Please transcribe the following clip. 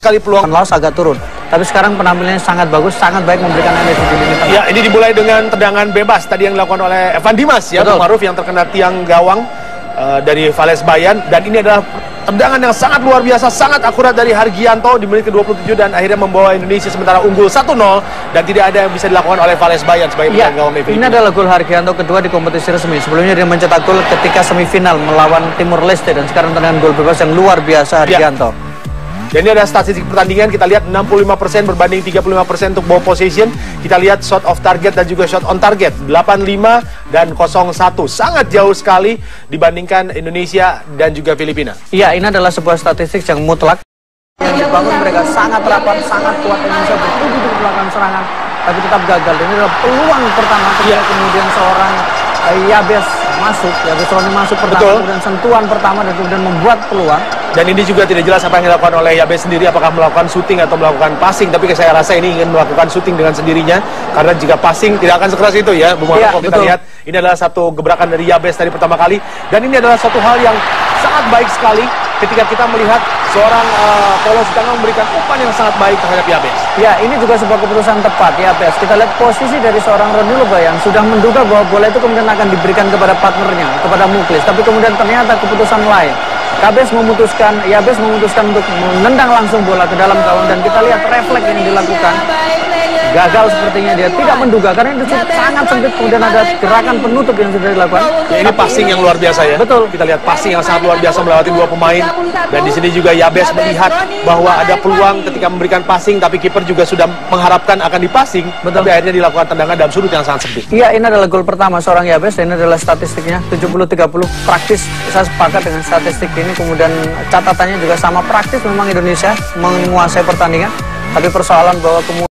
kali peluang. Laos agak turun. Tapi sekarang penampilannya sangat bagus, sangat baik memberikan energi di lini tengah. Ya, ini dimulai dengan tendangan bebas tadi yang dilakukan oleh Evan Dimas ya, Betul. Maruf yang terkena tiang gawang uh, dari Vales Bayan dan ini adalah tendangan yang sangat luar biasa, sangat akurat dari Hargianto di menit ke-27 dan akhirnya membawa Indonesia sementara unggul 1-0 dan tidak ada yang bisa dilakukan oleh Vales Bayan sebagai Ya, gawang ini adalah gol Hargianto kedua di kompetisi resmi. Sebelumnya dia mencetak gol ketika semifinal melawan Timur Leste dan sekarang tendangan gol bebas yang luar biasa Ya. Dan ini ada statistik pertandingan, kita lihat 65% berbanding 35% untuk ball possession. Kita lihat shot off target dan juga shot on target. 85 dan 01. Sangat jauh sekali dibandingkan Indonesia dan juga Filipina. Iya, ini adalah sebuah statistik yang mutlak. Yang dibangun mereka sangat rapat, sangat kuat Indonesia bertuju di belakang serangan, tapi tetap gagal. Dan ini adalah peluang pertama ketika kemudian seorang eh, Yabes masuk, Yabes Roni masuk pertama, Betul. kemudian sentuhan pertama dan kemudian membuat peluang. Dan ini juga tidak jelas apa yang dilakukan oleh Yabe sendiri, apakah melakukan shooting atau melakukan passing. Tapi saya rasa ini ingin melakukan shooting dengan sendirinya, karena jika passing tidak akan sekeras itu ya, Bung Marco. Kalau kita betul. lihat, ini adalah satu gebrakan dari Yabes tadi pertama kali. Dan ini adalah satu hal yang sangat baik sekali ketika kita melihat seorang uh, Paulo Sitanggang memberikan umpan yang sangat baik terhadap Yabes. Ya, ini juga sebuah keputusan tepat ya, Pes. Kita lihat posisi dari seorang Roni yang sudah menduga bahwa bola itu kemudian akan diberikan kepada partnernya, kepada Muklis. Tapi kemudian ternyata keputusan lain. Yabes memutuskan, Yabes memutuskan untuk menendang langsung bola ke dalam gawang dan kita lihat refleks yang dilakukan. Gagal sepertinya dia tidak menduga karena itu sangat sempit kemudian ada gerakan penutup yang sudah dilakukan. Ya, ini passing yang luar biasa ya. Betul. Kita lihat passing yang sangat luar biasa melewati dua pemain. Dan di sini juga Yabes melihat bahwa ada peluang ketika memberikan passing, tapi kiper juga sudah mengharapkan akan dipassing. Betul. Tapi akhirnya dilakukan tendangan dalam sudut yang sangat sempit. Iya, ini adalah gol pertama seorang Yabes. Ini adalah statistiknya 70-30 praktis. Saya sepakat dengan statistik ini. Kemudian catatannya juga sama praktis. Memang Indonesia menguasai pertandingan. Tapi persoalan bahwa kemudian